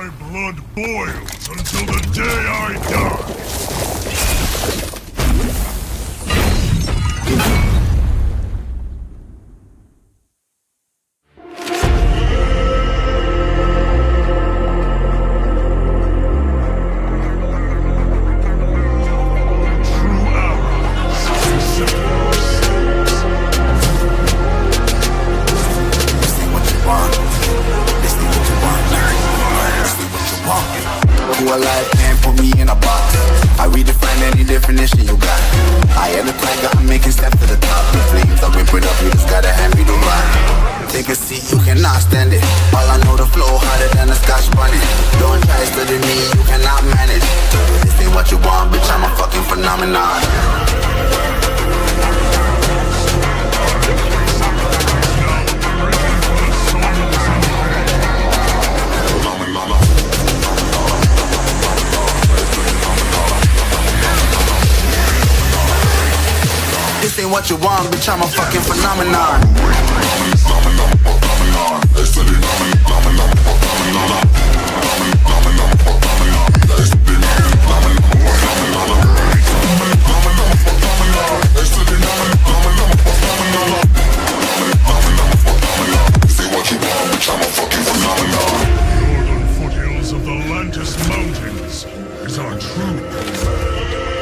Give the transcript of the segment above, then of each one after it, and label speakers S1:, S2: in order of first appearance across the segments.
S1: My blood boils until the day I die.
S2: Alive can't put me in a box. I redefine any definition you got. I am the tiger, I'm making steps to the top. The flames, I whip it up, you just gotta hand me the rock. Take a seat, you cannot stand it. What you want, bitch, I'm a fucking phenomenon.
S1: Mountains is our true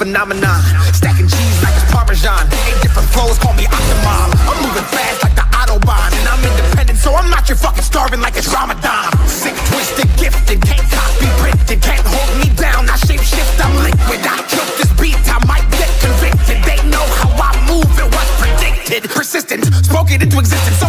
S3: phenomenon. Stacking cheese like it's Parmesan. Eight different flows, call me Octomom. I'm moving fast like the Autobahn. And I'm independent, so I'm not your fucking starving like it's Ramadan. Sick, twisted, gifted. Can't copy, printed. Can't hold me down. I shape shift, I'm liquid. I killed this beat. I might get convicted. They know how I move. It was predicted. Persistent, spoke it into existence. So